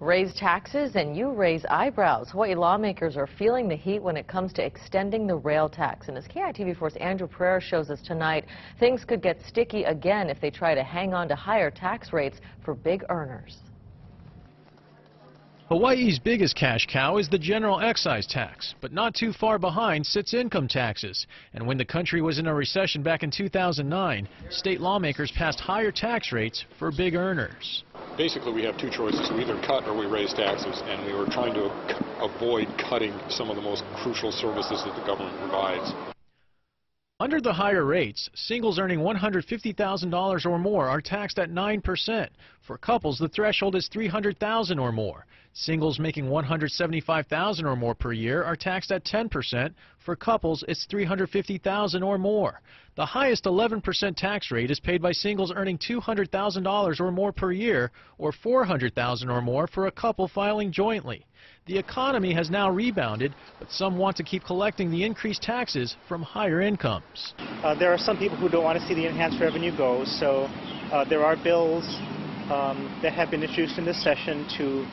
Raise taxes and you raise eyebrows. Hawaii lawmakers are feeling the heat when it comes to extending the rail tax. And as KITV4's Andrew Pereira shows us tonight, things could get sticky again if they try to hang on to higher tax rates for big earners. Hawaii's biggest cash cow is the general excise tax, but not too far behind sits income taxes. And when the country was in a recession back in 2009, state lawmakers passed higher tax rates for big earners. Basically, we have two choices. We either cut or we raise taxes, and we were trying to avoid cutting some of the most crucial services that the government provides. Under the higher rates, singles earning $150,000 or more are taxed at 9%. For couples, the threshold is 300,000 or more. Singles making 175,000 or more per year are taxed at 10%. For couples, it's 350,000 or more. The highest 11% tax rate is paid by singles earning $200,000 or more per year, or 400,000 or more for a couple filing jointly. The economy has now rebounded, but some want to keep collecting the increased taxes from higher incomes. Uh, there are some people who don't want to see the enhanced revenue go, so uh, there are bills um, that have been introduced in this session to,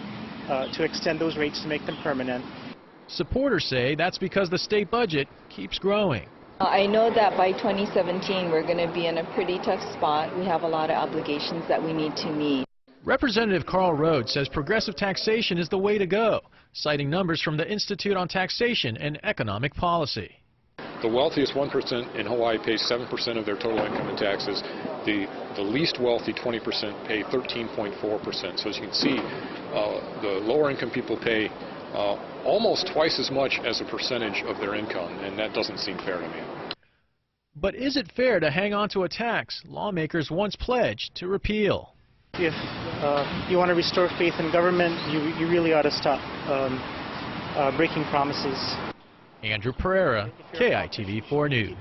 uh, to extend those rates to make them permanent. Supporters say that's because the state budget keeps growing. I know that by 2017 we're going to be in a pretty tough spot. We have a lot of obligations that we need to meet. Representative Karl Rhoads says progressive taxation is the way to go, citing numbers from the Institute on Taxation and Economic Policy. The wealthiest 1% in Hawaii pays 7% of their total income in taxes. The, the least wealthy 20% pay 13.4%. So as you can see, uh, the lower income people pay uh, almost twice as much as a percentage of their income, and that doesn't seem fair to me. But is it fair to hang on to a tax lawmakers once pledged to repeal? If uh, you want to restore faith in government, you, you really ought to stop um, uh, breaking promises. Andrew Pereira, KITV 4 News.